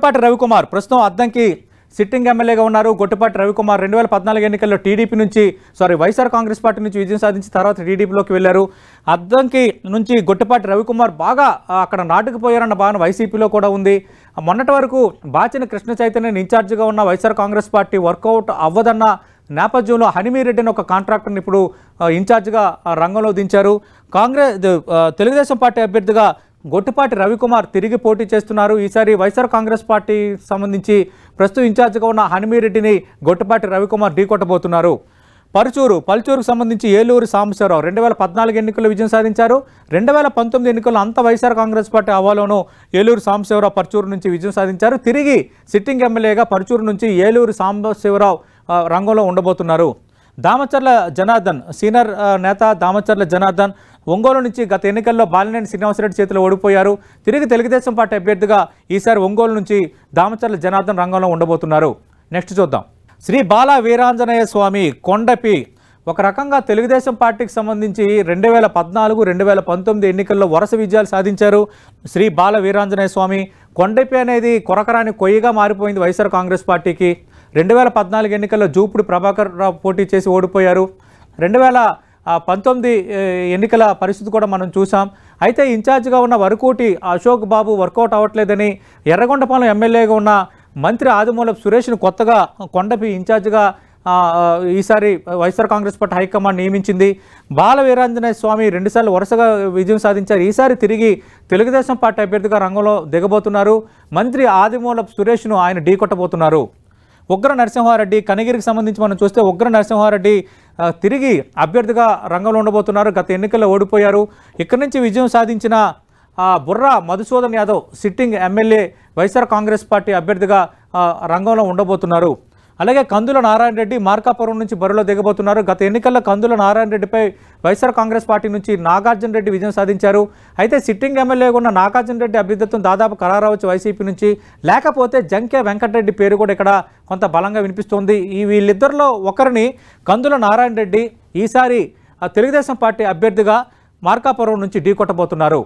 గొట్టపాటి రవికుమార్ ప్రస్తుతం అద్దంకి సిట్టింగ్ ఎమ్మెల్యేగా ఉన్నారు. గొట్టపాటి రవికుమార్ రెండు వేల పద్నాలుగు ఎన్నికల్లో టీడీపీ నుంచి సారీ వైఎస్ఆర్ కాంగ్రెస్ పార్టీ నుంచి విజయం సాధించి తర్వాత టీడీపీలోకి వెళ్ళారు. అద్దంకి నుంచి గొట్టపాటి రవికుమార్ బాగా అక్కడ నాటుకుపోయారన్న భావన వైసీపీలో కూడా ఉంది. మొన్నటి వరకు బాచిన కృష్ణ చైతన్యని ఇన్ఛార్జిగా ఉన్న వైఎస్ఆర్ కాంగ్రెస్ పార్టీ వర్కౌట్ అవ్వదన్న నేపథ్యంలో హనిమీరెడ్డిని ఒక కాంట్రాక్టర్ని ఇప్పుడు ఇన్ఛార్జిగా రంగంలో దించారు. కాంగ్రెస్ తెలుగుదేశం పార్టీ అభ్యర్థిగా గొట్టిపాటి రవికుమార్ తిరిగి పోటీ చేస్తున్నారు. ఈసారి వైఎస్ఆర్ కాంగ్రెస్ పార్టీ సంబంధించి ప్రస్తుతం ఇన్ఛార్జిగా ఉన్న హనుమీరెడ్డిని గొట్టిపాటి రవికుమార్ ఢీకొట్టబోతున్నారు. పరుచూరు పల్చూరుకు సంబంధించి ఏలూరు సాంబశివరావు రెండు వేల పద్నాలుగు ఎన్నికల్లో విజయం సాధించారు. రెండు వేల పంతొమ్మిది ఎన్నికల్లో అంత వైఎస్ఆర్ కాంగ్రెస్ పార్టీ హవాలోనూ ఏలూరు సాంబశివరావు పరుచూరు నుంచి విజయం సాధించారు. తిరిగి సిట్టింగ్ ఎమ్మెల్యేగా పరుచూరు నుంచి ఏలూరు సాంబశివరావు రంగంలో ఉండబోతున్నారు. దామచర్ల జనార్దన్ సీనియర్ నేత దామచర్ల జనార్దన్ ఒంగోలు నుంచి గత ఎన్నికల్లో బాలినేని శ్రీనివాసరెడ్డి చేతిలో ఓడిపోయారు. తిరిగి తెలుగుదేశం పార్టీ అభ్యర్థిగా ఈసారి ఒంగోలు నుంచి దామచర్ల జనార్దన్ రంగంలో ఉండబోతున్నారు. నెక్స్ట్ చూద్దాం. శ్రీ బాల వీరాంజనేయ స్వామి కొండపి. ఒక రకంగా తెలుగుదేశం పార్టీకి సంబంధించి రెండు వేల పద్నాలుగు రెండు వేల పంతొమ్మిది ఎన్నికల్లో వరుస విజయాలు సాధించారు శ్రీ బాల వీరాంజనేయ స్వామి. కొండపి అనేది కొరకరాని కొయ్యగా మారిపోయింది వైఎస్ఆర్ కాంగ్రెస్ పార్టీకి. రెండు వేల పద్నాలుగు ఎన్నికల్లో జూపుడు ప్రభాకర్ రావు పోటీ చేసి ఓడిపోయారు. రెండు వేల పంతొమ్మిది ఎన్నికల పరిస్థితి కూడా మనం చూసాం. అయితే ఇన్ఛార్జిగా ఉన్న వరకోటి అశోక్ బాబు వర్కౌట్ అవ్వట్లేదని ఎర్రగొండపాలెం ఎమ్మెల్యేగా ఉన్న మంత్రి ఆదిమూలపు సురేష్ను కొత్తగా కొండపి ఇన్ఛార్జిగా ఈసారి వైఎస్ఆర్ కాంగ్రెస్ పార్టీ హైకమాండ్ నియమించింది. బాల వీరాంజనేయ స్వామి రెండుసార్లు వరుసగా విజయం సాధించారు. ఈసారి తిరిగి తెలుగుదేశం పార్టీ అభ్యర్థిగా రంగంలో దిగబోతున్నారు. మంత్రి ఆదిమూలపు సురేష్ను ఆయన ఢీకొట్టబోతున్నారు ఉగ్ర నరసింహారెడ్డి కనిగిరికి సంబంధించి మనం చూస్తే ఉగ్ర నరసింహారెడ్డి తిరిగి అభ్యర్థిగా రంగంలో ఉండబోతున్నారు. గత ఎన్నికల్లో ఓడిపోయారు. ఇక్కడి నుంచి విజయం సాధించిన Burra Madhusudan Yadav sitting MLA YSR Congress party అభ్యర్థిగా రంగంలో ఉండబోతున్నారు. అలాగే కందుల నారాయణ రెడ్డి మార్కాపురం నుంచి బరిలో దిగబోతున్నారు. గత ఎన్నికల్లో కందుల నారాయణ రెడ్డిపై వైఎస్ఆర్ కాంగ్రెస్ పార్టీ నుంచి నాగార్జున రెడ్డి విజయం సాధించారు. అయితే సిట్టింగ్ ఎమ్మెల్యేగా ఉన్న నాగార్జున రెడ్డి అభ్యర్థిత్వం దాదాపు ఖరారవచ్చు వైసీపీ నుంచి. లేకపోతే జంకే వెంకటరెడ్డి పేరు కూడా ఇక్కడ కొంత బలంగా వినిపిస్తోంది. ఈ వీళ్ళిద్దరిలో ఒకరిని కందుల నారాయణ రెడ్డి ఈసారి ఆ తెలుగుదేశం పార్టీ అభ్యర్థిగా మార్కాపురం నుంచి ఢీకొట్టబోతున్నారు